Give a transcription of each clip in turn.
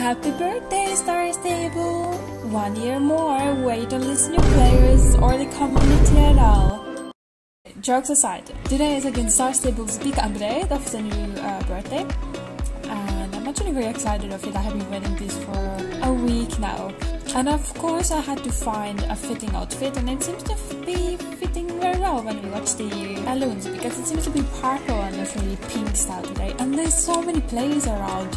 Happy birthday, Star Stable! One year more, wait on listener players or the community at all. Jokes aside, today is again Star Stable's big update of the new uh, birthday. And I'm actually very excited of it. I have been waiting this for a week now. And of course I had to find a fitting outfit and it seems to be fitting very well when we watch the balloons because it seems to be purple and a really pink style today and there's so many players around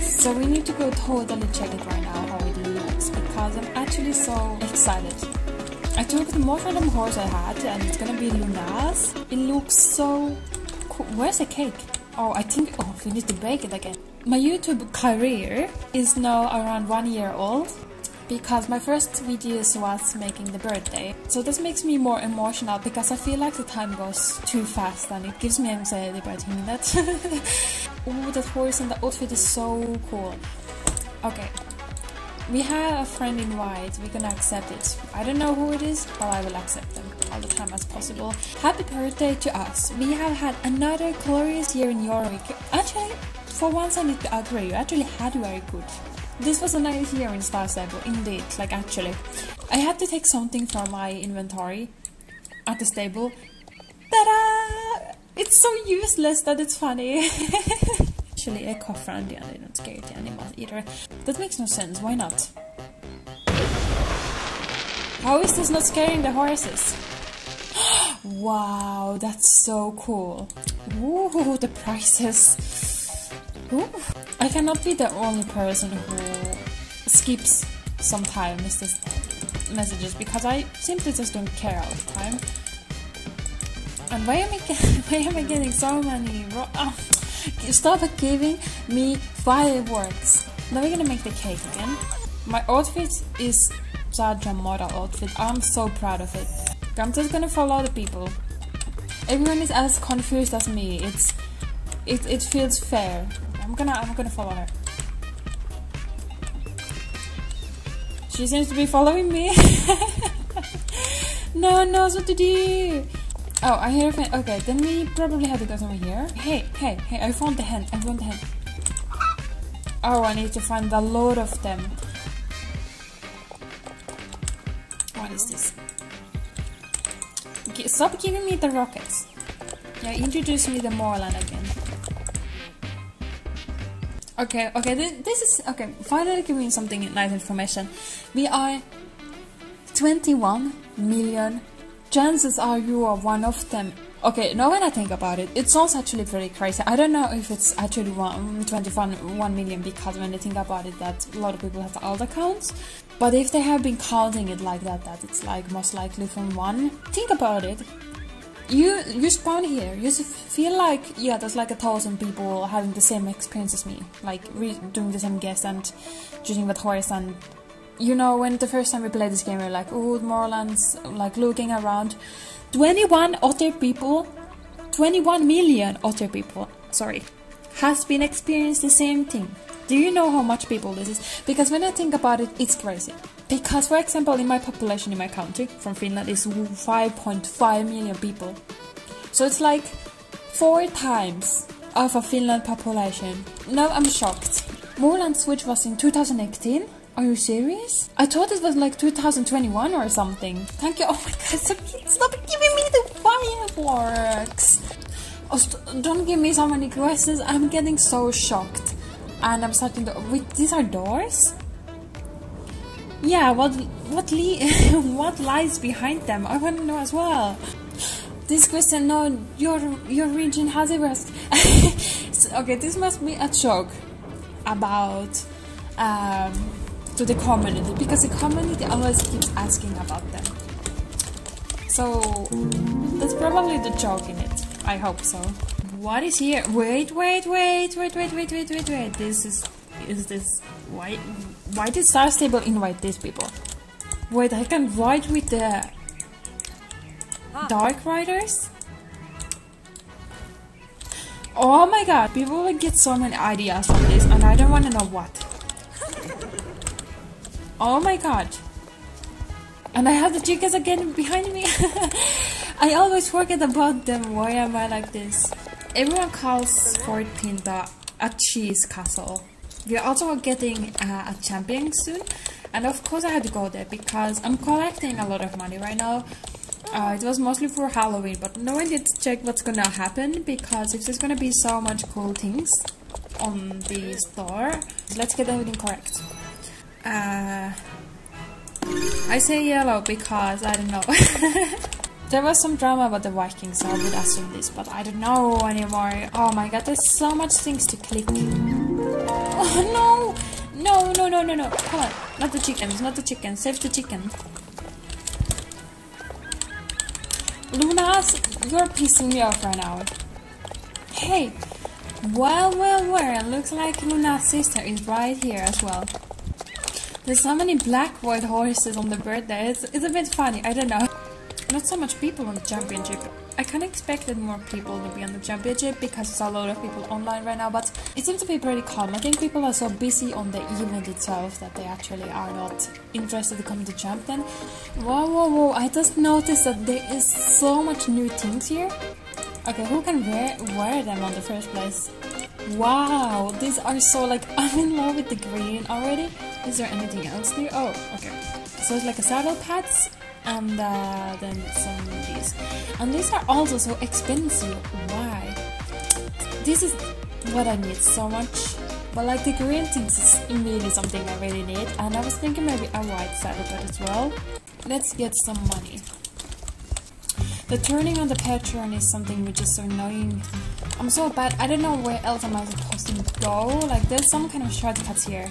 so we need to go totally check it right now how it looks because I'm actually so excited. I took the most random horse I had and it's gonna be Luna's. It looks so cool. Where's the cake? Oh, I think, oh, we need to bake it again. My YouTube career is now around one year old because my first videos was making the birthday. So this makes me more emotional because I feel like the time goes too fast and it gives me anxiety by doing that. oh, that horse and the outfit is so cool. Okay, we have a friend in white, we're gonna accept it. I don't know who it is, but I will accept them all the time as possible. Happy birthday to us. We have had another glorious year in York. Actually, for once I need to agree, you actually had very good. This was a nice year in Star Stable, indeed, like actually. I had to take something from my inventory at the stable. Ta-da! It's so useless that it's funny. actually, a coffer and I didn't scare the animals either. That makes no sense, why not? How is this not scaring the horses? wow, that's so cool. Ooh, the prices. Ooh. I cannot be the only person who skips sometimes these messages because I simply just don't care all the time. And why am I, why am I getting so many? Oh, stop giving me fireworks. Now we're gonna make the cake again. My outfit is such a model outfit. I'm so proud of it. I'm just gonna follow the people. Everyone is as confused as me. It's it, it feels fair. I'm gonna I'm gonna follow her. She seems to be following me. no, no, what to do? Oh, I hear a fan. Okay, then we probably have to go somewhere here. Hey, hey, hey! I found the hen. I found the hen. Oh, I need to find a lot of them. What is this? Stop giving me the rockets. Yeah, introduce me the Moorland again. Okay, okay, this, this is okay. Finally, giving me something nice information. We are 21 million. Chances are you are one of them. Okay, now when I think about it, it sounds actually very crazy. I don't know if it's actually one, 21 1 million because when I think about it, that a lot of people have alt accounts. But if they have been counting it like that, that it's like most likely from one. Think about it you you spawn here. You feel like yeah there's like a thousand people having the same experience as me like doing the same guess and choosing the horse and you know when the first time we played this game we are like oh Moorlands, like looking around. 21 other people 21 million other people sorry has been experienced the same thing. Do you know how much people this is? Because when i think about it it's crazy because, for example, in my population in my country, from Finland, is 5.5 million people. So it's like four times of a Finland population. Now I'm shocked. Moorland Switch was in 2018. Are you serious? I thought it was like 2021 or something. Thank you. Oh my god, stop, giving me the fireworks. Oh, don't give me so many questions. I'm getting so shocked. And I'm starting to. Wait, these are doors? Yeah, what what li what lies behind them? I want to know as well. This question, no, your your region has a risk. okay, this must be a joke about um, to the community because the community always keeps asking about them. So that's probably the joke in it. I hope so. What is here? Wait, wait, wait, wait, wait, wait, wait, wait, wait. This is is this why why did Star Stable invite these people? Wait, I can ride with the Dark Riders? Oh my god, people will get so many ideas from this and I don't want to know what. Oh my god. And I have the chicas again behind me. I always forget about them. Why am I like this? Everyone calls Fort Pinta a cheese castle. We're also getting uh, a champion soon, and of course I had to go there because I'm collecting a lot of money right now. Uh, it was mostly for Halloween, but now I need to check what's gonna happen because if there's gonna be so much cool things on the store, let's get everything correct. Uh, I say yellow because I don't know. there was some drama about the Vikings, so I would assume this, but I don't know anymore. Oh my god, there's so much things to click. Oh no! No, no, no, no, no. Come on. Not the chickens, not the chickens. Save the chicken. Lunas, you're pissing me off right now. Hey! Well, well, well, looks like Luna's sister is right here as well. There's so many black white horses on the birthday. It's, it's a bit funny, I don't know. Not so much people on the championship. I kind of expected more people to be on the championship because there's a lot of people online right now, but it seems to be pretty calm. I think people are so busy on the event itself that they actually are not interested to come to champion. Whoa, whoa, whoa, I just noticed that there is so much new things here. Okay, who can wear, wear them on the first place? Wow, these are so like, I'm in love with the green already. Is there anything else new? Oh, okay. So it's like a saddle pads and uh, then some of these. And these are also so expensive. Why? This is what I need so much. But like the green things is immediately something I really need. And I was thinking maybe a white saddle pad as well. Let's get some money. The turning on the Patreon is something which is so annoying. I'm so bad. I don't know where else am I supposed to go. Like there's some kind of shortcuts here.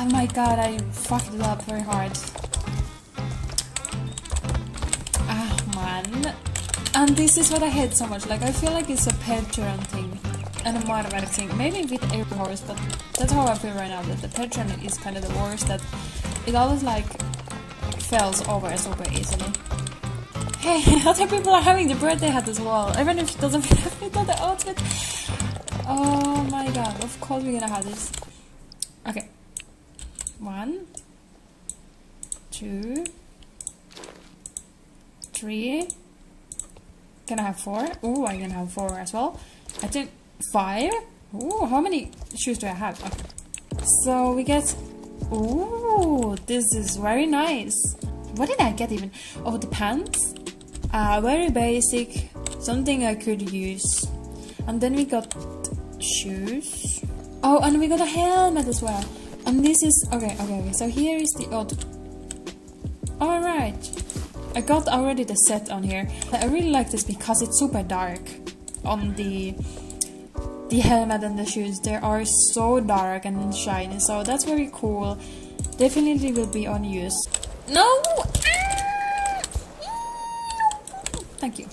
Oh my god, I fucked it up very hard. Ah, man. And this is what I hate so much. Like, I feel like it's a Patreon thing and a motivated thing. Maybe with every horse, but that's how I feel right now. That the Patreon is kind of the worst. That it always like fails over super easily. Hey, other people are having the birthday hat as well. Even if it doesn't fit on the outfit. Oh my god, of course we're gonna have this. Okay. One, two, three. Can I have four? Oh, I can have four as well. I think five. Oh, how many shoes do I have? Okay. So we get. Oh, this is very nice. What did I get even? Oh, the pants. Uh, very basic. Something I could use. And then we got shoes. Oh, and we got a helmet as well. And this is okay, okay, okay. So here is the old. All right, I got already the set on here. I really like this because it's super dark on the the helmet and the shoes. They are so dark and shiny, so that's very cool. Definitely will be on use. No. Thank you.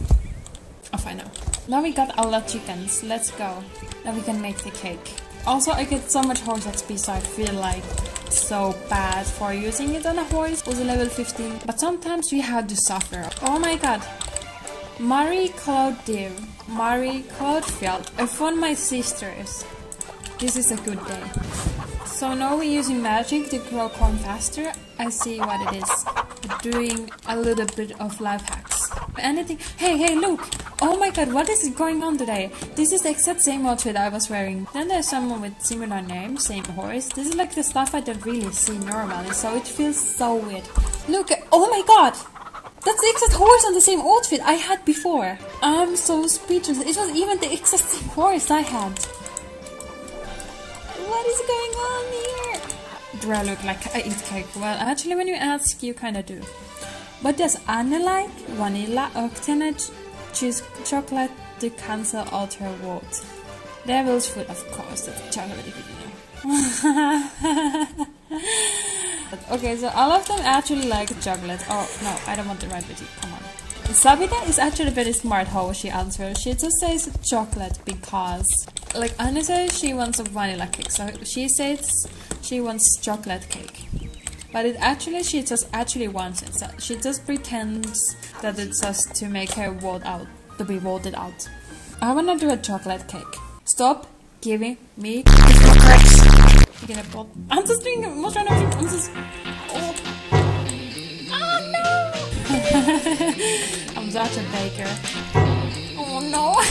Oh, fine now. Now we got all the chickens. Let's go. Now we can make the cake. Also, I get so much horse XP, so I feel like so bad for using it on a horse with a level 15. But sometimes we have to suffer. Oh my god. Marie Claude dear Marie Claudefield. I found my sisters. This is a good day. So now we're using magic to grow corn faster. I see what it is. Doing a little bit of life hacks. Anything. Hey, hey, look! Oh my god, what is going on today? This is the exact same outfit I was wearing. Then there's someone with similar name, same horse. This is like the stuff I don't really see normally, so it feels so weird. Look, oh my god! That's the exact horse on the same outfit I had before. I'm so speechless. It was even the exact same horse I had. What is going on here? Do I look like I eat cake? Well, actually, when you ask, you kinda do. What does Anna like? Vanilla, octanage, choose chocolate to cancel out her vote. Devil's food, of course, chocolate if you know. okay, so all of them actually like chocolate. Oh, no, I don't want write with you, come on. Sabina is actually a very smart how she answers. She just says chocolate because like says she wants a vanilla cake, so she says she wants chocolate cake. But it actually, she just actually wants it. So she just pretends that it's just to make her vote out, to be voted out. I wanna do a chocolate cake. Stop giving me you get a ball. I'm just doing I'm just trying to I'm just oh. oh no I'm such a baker. Oh no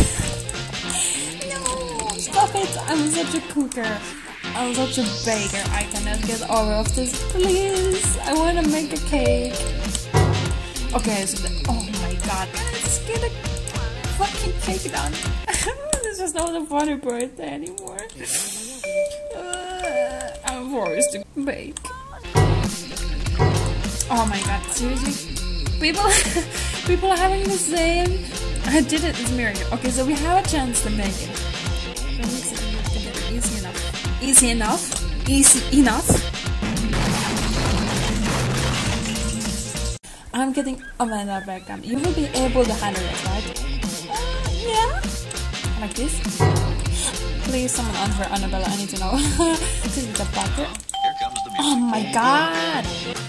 No stop it I'm such a cooker. I'm such a baker. I cannot get over of this. Please. I wanna make a cake. Okay, so the, oh my god. Let's get a fucking cake done. this is not a funny birthday anymore. Uh, I'm forced to bake. Oh my god, seriously? People people are having the same I did it this miracle. Okay, so we have a chance to make it. Easy enough. Easy enough. I'm getting Amanda Beckham. You will be able to handle it, right? Uh, yeah. Like this. Please, someone answer Annabella. I need to know. this is the butter. Oh my god!